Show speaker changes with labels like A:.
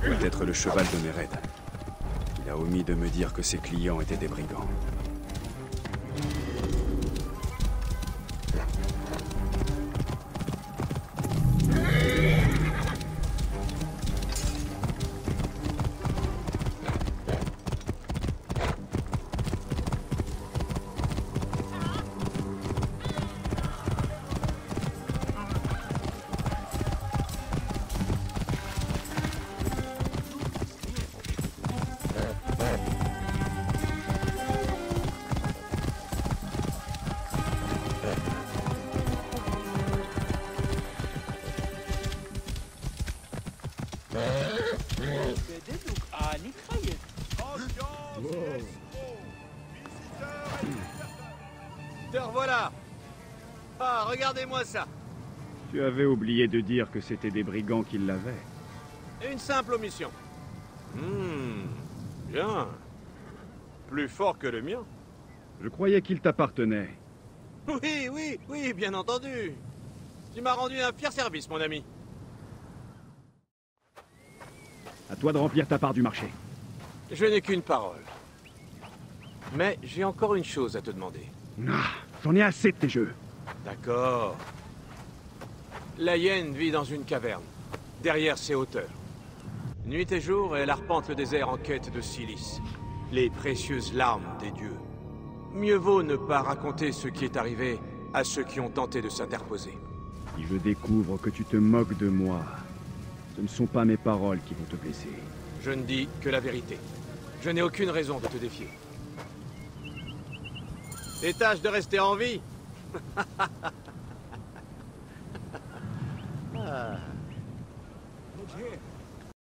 A: Peut-être le cheval de mes raids. Il a omis de me dire que ses clients étaient des brigands.
B: Te revoilà Ah, regardez-moi ça
A: Tu avais oublié de dire que c'était des brigands qui l'avaient.
B: Une simple omission. Hmm, bien. Plus fort que le mien.
A: Je croyais qu'il t'appartenait.
B: Oui, oui, oui, bien entendu. Tu m'as rendu un fier service, mon ami.
A: À toi de remplir ta part du marché.
B: Je n'ai qu'une parole. Mais j'ai encore une chose à te demander.
A: Ah, j'en ai assez de tes jeux.
B: D'accord. La hyène vit dans une caverne, derrière ses hauteurs. Nuit et jour, elle arpente le désert en quête de silice, les précieuses larmes des dieux. Mieux vaut ne pas raconter ce qui est arrivé à ceux qui ont tenté de s'interposer.
A: Si je découvre que tu te moques de moi, ce ne sont pas mes paroles qui vont te blesser.
B: Je ne dis que la vérité. Je n'ai aucune raison de te défier. Et tâche de rester en vie